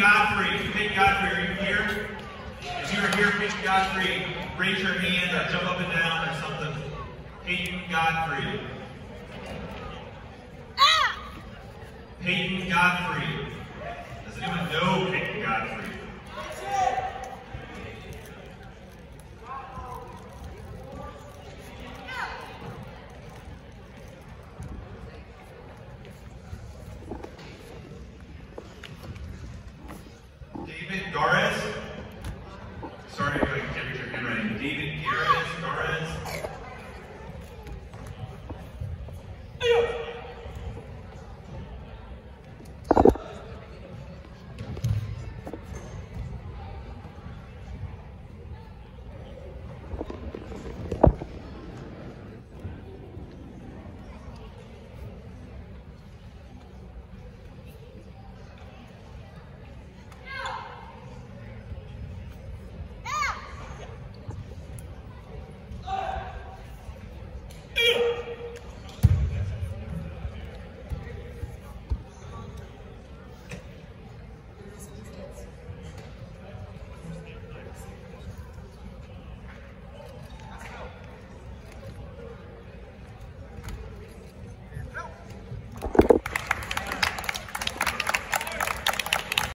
Godfrey. If you think Godfrey, are you here? If you are here, Peyton Godfrey, raise your hand or jump up and down or something. Peyton Godfrey. Ah! Peyton Godfrey. Does anyone know Peyton? David Gares.